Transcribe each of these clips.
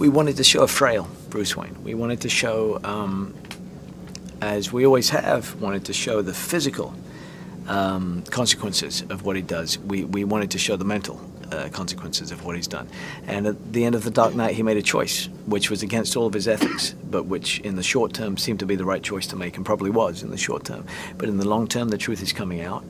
We wanted to show a frail Bruce Wayne. We wanted to show, um, as we always have, wanted to show the physical um, consequences of what he does. We, we wanted to show the mental uh, consequences of what he's done. And at the end of The Dark Knight, he made a choice, which was against all of his ethics, but which in the short term seemed to be the right choice to make, and probably was in the short term. But in the long term, the truth is coming out.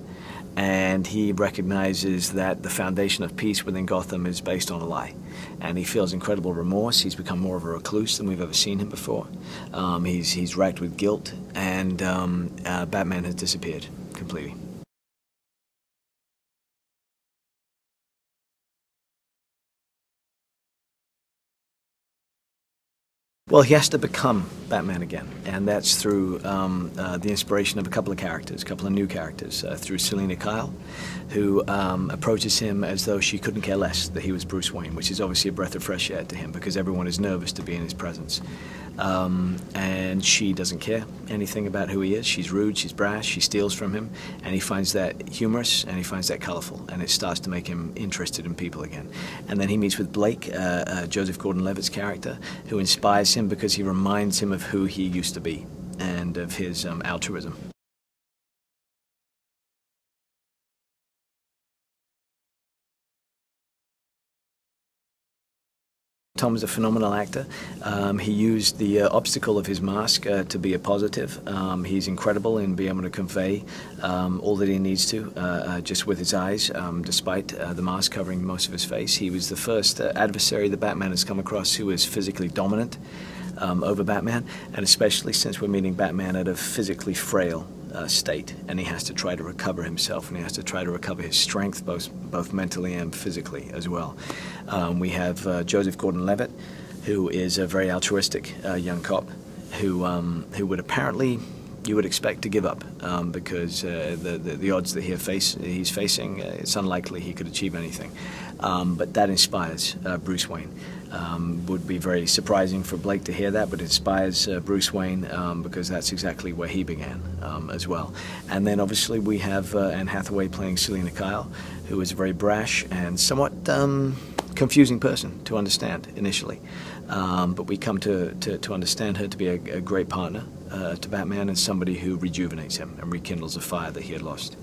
And he recognizes that the foundation of peace within Gotham is based on a lie. And he feels incredible remorse. He's become more of a recluse than we've ever seen him before. Um, he's, he's racked with guilt, and um, uh, Batman has disappeared completely. Well, he has to become Batman again, and that's through um, uh, the inspiration of a couple of characters, a couple of new characters, uh, through Selina Kyle, who um, approaches him as though she couldn't care less that he was Bruce Wayne, which is obviously a breath of fresh air to him because everyone is nervous to be in his presence. Um, and she doesn't care anything about who he is. She's rude, she's brash, she steals from him, and he finds that humorous and he finds that colorful, and it starts to make him interested in people again. And then he meets with Blake, uh, uh, Joseph Gordon-Levitt's character, who inspires him because he reminds him of who he used to be and of his um, altruism. Tom's a phenomenal actor. Um, he used the uh, obstacle of his mask uh, to be a positive. Um, he's incredible in being able to convey um, all that he needs to uh, uh just with his eyes, um, despite uh, the mask covering most of his face. He was the first uh, adversary that Batman has come across who is physically dominant um, over Batman, and especially since we're meeting Batman at a physically frail uh, state, and he has to try to recover himself, and he has to try to recover his strength, both both mentally and physically as well. Um, we have uh, Joseph Gordon-Levitt, who is a very altruistic uh, young cop, who um, who would apparently you would expect to give up um, because uh, the, the, the odds that he face, he's facing, uh, it's unlikely he could achieve anything. Um, but that inspires uh, Bruce Wayne. Um, would be very surprising for Blake to hear that, but it inspires uh, Bruce Wayne um, because that's exactly where he began um, as well. And then obviously we have uh, Anne Hathaway playing Selina Kyle, who is a very brash and somewhat um, confusing person to understand initially. But we come to, to, to, understand her to be a, a great partner uh, to Batman and somebody who rejuvenates him and rekindles a fire that he had lost.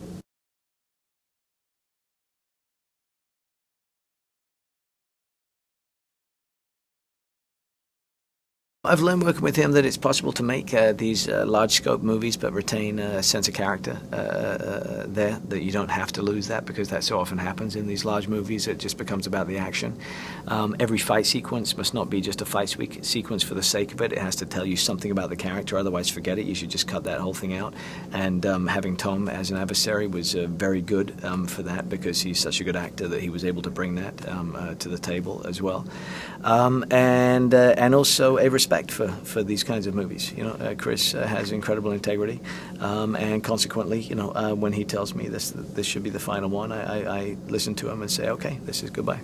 I've learned working with him that it's possible to make uh, these uh, large scope movies but retain a sense of character uh, uh, there, that you don't have to lose that because that so often happens in these large movies. It just becomes about the action. Um, every fight sequence must not be just a fight sequence for the sake of it. It has to tell you something about the character, otherwise forget it. You should just cut that whole thing out. And um, having Tom as an adversary was uh, very good um, for that because he's such a good actor that he was able to bring that um, uh, to the table as well. Um, and, and also a respect respect for, for these kinds of movies. You know, uh, Chris uh, has incredible integrity, um, and consequently, you know, uh, when he tells me this this should be the final one, I, I, I listen to him and say, okay, this is goodbye.